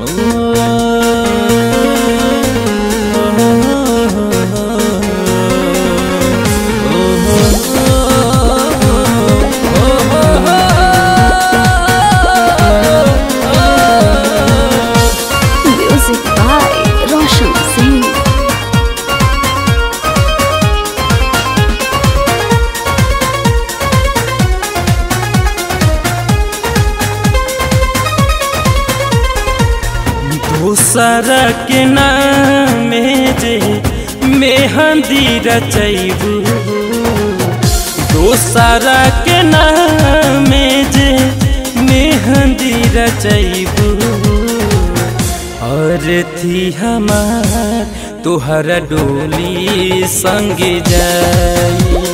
Allah दूसरा के नाम जे मेहंदी रचैबू दूसरा के नाम जे मेहंदी रचैबू और थी हमार तुहरा डोली संग जाई।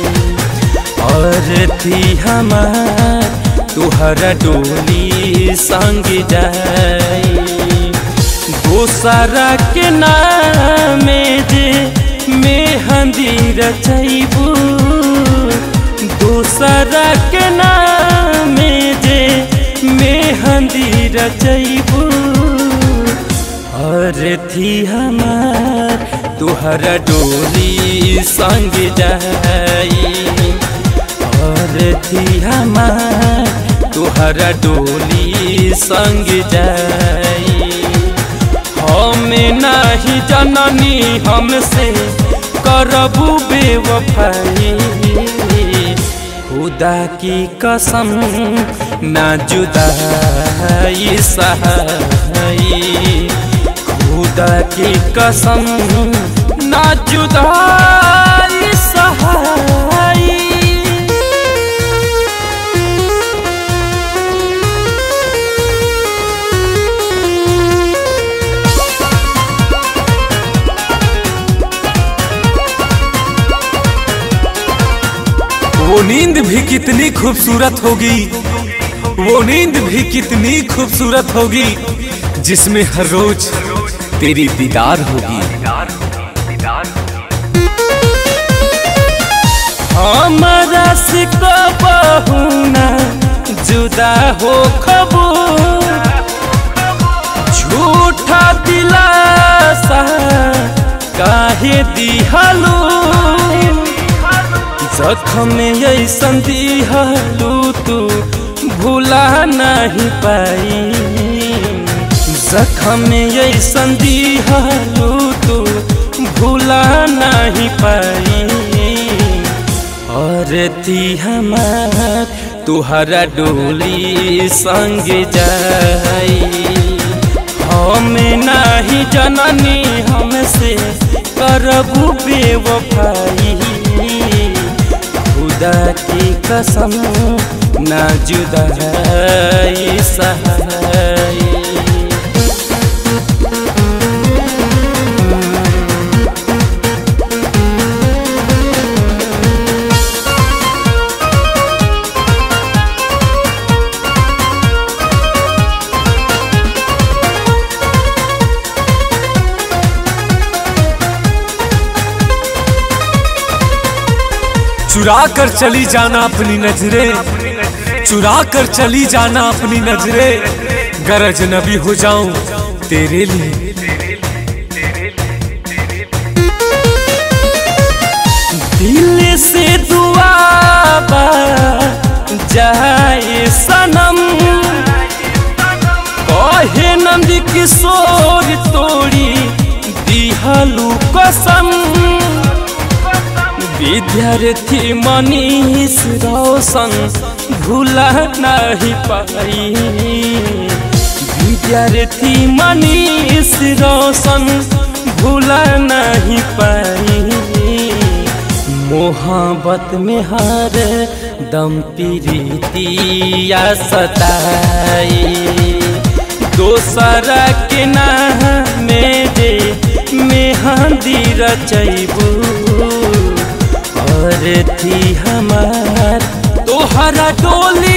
और थी हमार तुहरा डोली संग जाई। दूसरा के नाम जे मेहंदी रचैबू दूसरा के नाम जे मेहंदी रचैबू और थी हमार तुहरा डोली संग जाई। और थी हमार तुहरा डोली संग जाई। नहीं जननी हमसे करबू बेवफाई। खुदा की कसम ना जुदाई सहाई। खुदा की कसम ना जुदाई। वो नींद भी कितनी खूबसूरत होगी। वो नींद भी कितनी खूबसूरत होगी, जिसमें हर रोज तेरी दीदार होगी। हमारा से कबहुना जुदा हो खबू झूठा दिलासा काहे दिहलू जखम ऐसन दिहलू तू भूला नहीं पाई। जखम ऐसन दिहलू तू भूला नहीं पाई। और थी हमार, तुहरा डोली संग जाई। हम नहीं जननी हमसे करबू बेवफाई। खुदा की कसम ना जुदा है सहाई चुरा कर चली जाना अपनी नजरे। चुरा कर चली जाना अपनी नजरे। गरज नबी हो जाऊँ तेरे लिए। दिल से दुआ जाए सनम। कहे नंद किशोर तोड़ी दिहलू कसम। विद्यार्थी मनीष रोशन भूला नहीं पाई। विद्यार्थी मनीष रोशन भूला नहीं पाई। मोहब्बत में हर दम प्रीतिया सताई। दोसरा के में जे मेहंदी रचैबू। थी हमार। तोहरा डोली